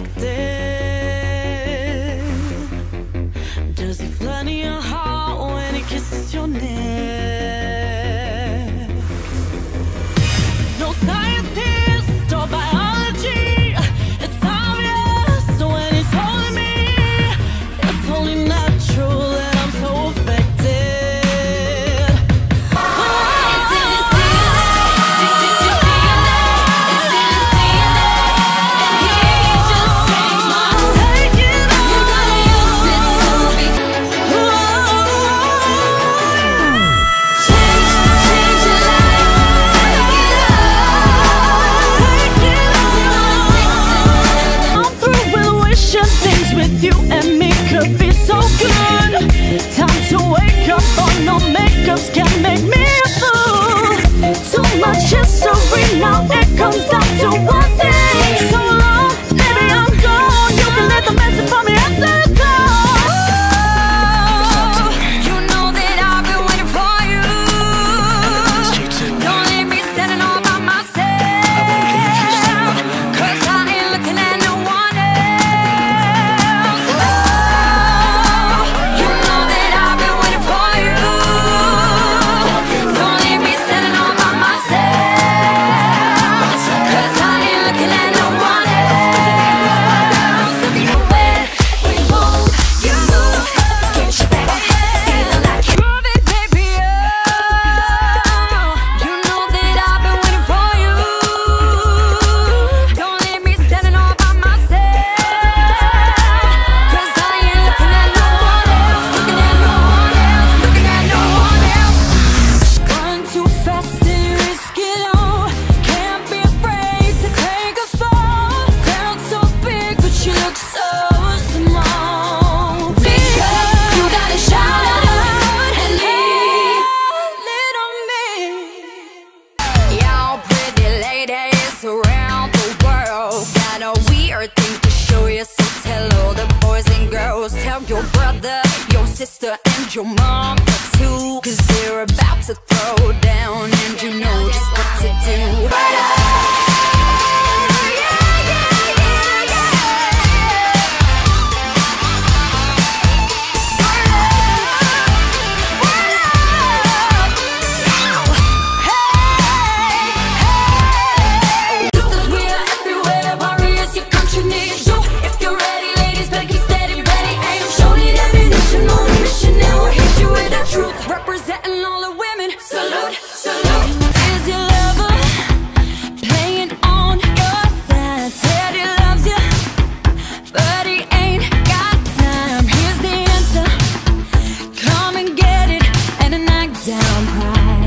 like. words can make me a fool. Too much history now, it comes down to one. your mom. salute, salute. Your lover playing on your? Said he loves you, but he ain't got time. Here's the answer. Come and get it a knockdown.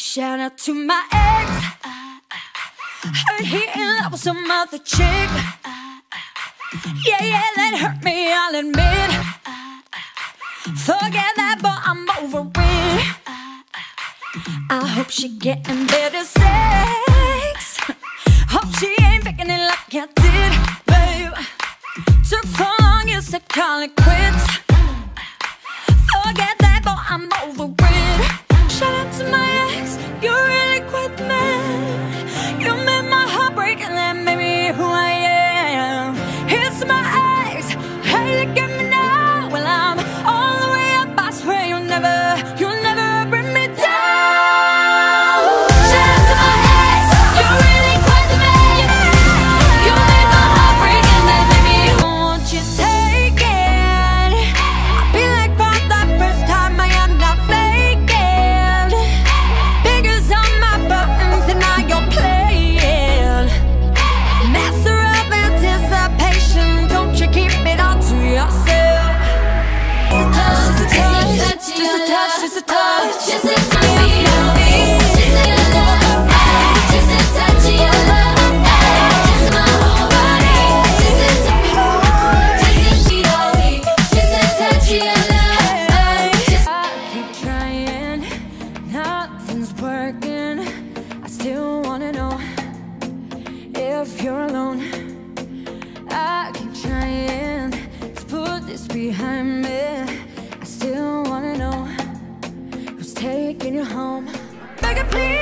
shout out to my ex. Heard he in love with some other chick. Yeah, yeah, that hurt me, I'll admit. Forget that, but I'm over it. I hope she getting better sex. Hope she ain't picking it like I did, babe. Took so long, you said call it quits. Forget that, but I'm over it. in your home. Make it please.